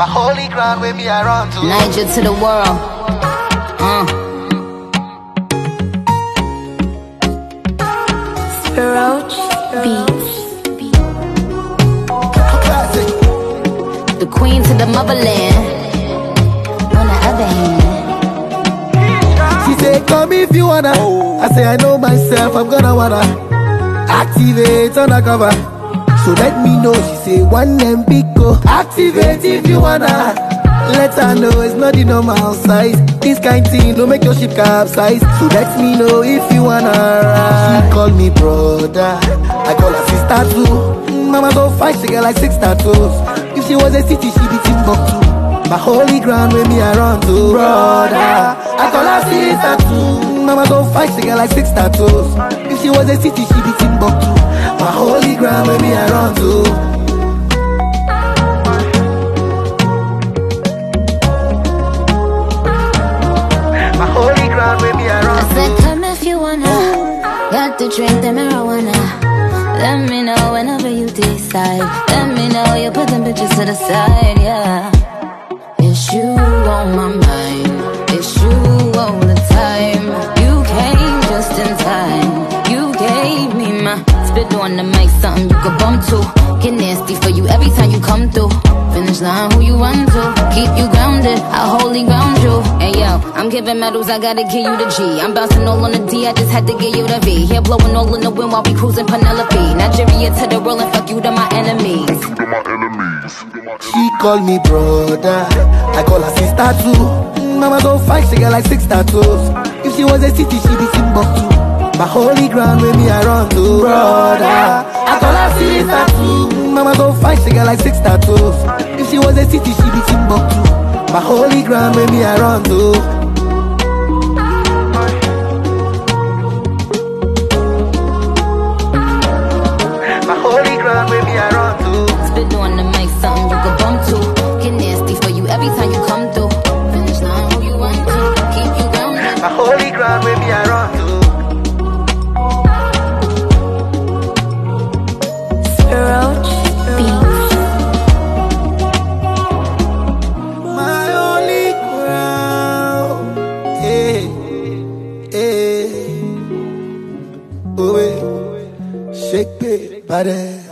My holy ground where me I run to. Niger to the world. Uh. Roach Beats. Classic. The queen to the motherland. On the other hand. She say, come if you wanna. I say, I know myself, I'm gonna wanna activate undercover. So let me know. She say, one name big go. Activate if you wanna. Let her know it's not the normal size. This kind thing don't make your ship capsize. So let me know if you wanna ride. She call me brother. I call her sister too. Mama go fight, she get like six tattoos. If she was a city, she be Timbuktu. My holy ground where me I run to Brother I call her sister too Mama go fight, she get like six tattoos she was a city, she be Timbuktu My holy ground me I run to. Got to drink the marijuana. Let me know whenever you decide. Let me know you put them bitches to the side, yeah. My spit on the mic, something you could bump to. Get nasty for you every time you come through. Finish line, who you run to? Keep you grounded, I wholly ground you. And yo, I'm giving medals, I gotta give you the G. I'm bouncing all on the D, I just had to give you the V. Here blowing all in the wind while we cruising Penelope. Nigeria to the world and fuck you to my enemies. She call me brother I call her sister too Mm, Mama go fight, she get like six tattoos If she was a city, she'd be Timbuktu My holy ground where me I run to Brother. I call her sister too. Mm, Mama go fight, she get like six tattoos If she was a city, she'd be Timbuktu. My holy ground where me I run to away. Shake it, body.